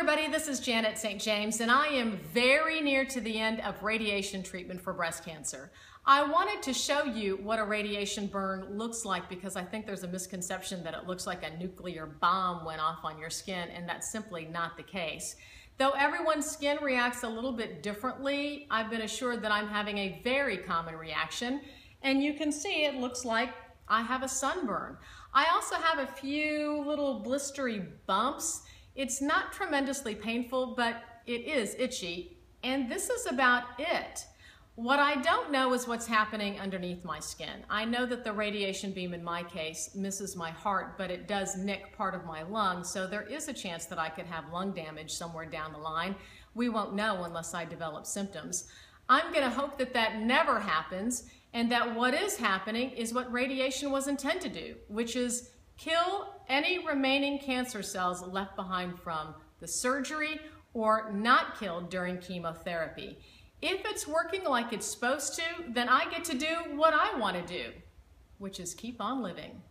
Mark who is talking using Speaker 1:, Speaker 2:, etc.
Speaker 1: everybody, this is Janet St. James, and I am very near to the end of radiation treatment for breast cancer. I wanted to show you what a radiation burn looks like because I think there's a misconception that it looks like a nuclear bomb went off on your skin, and that's simply not the case. Though everyone's skin reacts a little bit differently, I've been assured that I'm having a very common reaction, and you can see it looks like I have a sunburn. I also have a few little blistery bumps it's not tremendously painful, but it is itchy, and this is about it. What I don't know is what's happening underneath my skin. I know that the radiation beam in my case misses my heart, but it does nick part of my lung, so there is a chance that I could have lung damage somewhere down the line. We won't know unless I develop symptoms. I'm gonna hope that that never happens and that what is happening is what radiation was intended to do, which is kill any remaining cancer cells left behind from the surgery or not killed during chemotherapy. If it's working like it's supposed to, then I get to do what I want to do, which is keep on living.